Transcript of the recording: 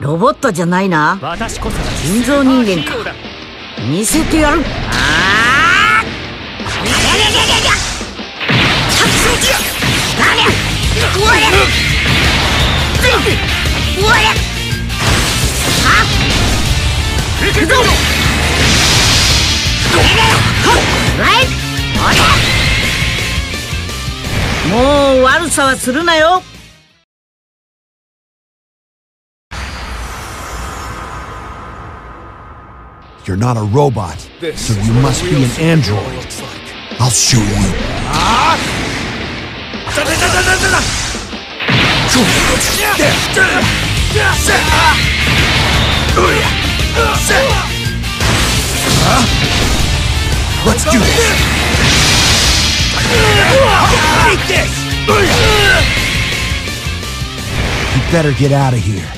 ロボットじゃないな。私こそ人造人間か。見せてやる。あもう悪さはするなよ You're not a robot, so you must be an android. I'll show you. Let's do this. Eat this! You better get out of here.